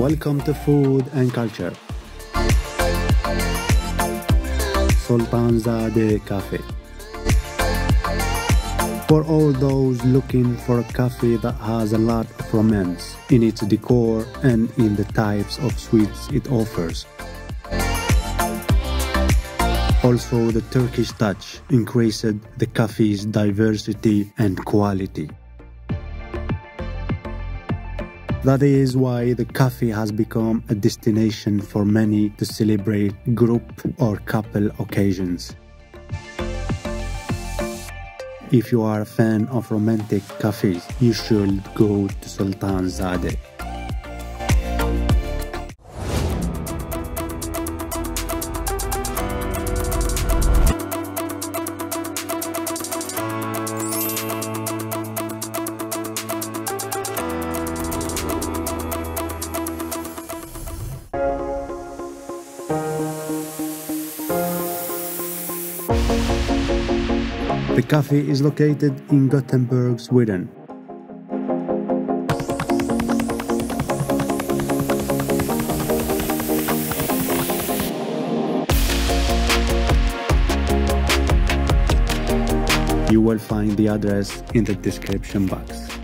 Welcome to Food and Culture. Sultanzade Cafe. For all those looking for a cafe that has a lot of romance in its decor and in the types of sweets it offers. Also, the Turkish touch increased the cafe's diversity and quality. That is why the cafe has become a destination for many to celebrate group or couple occasions. If you are a fan of romantic cafes, you should go to Sultan Zade. The cafe is located in Gothenburg, Sweden. You will find the address in the description box.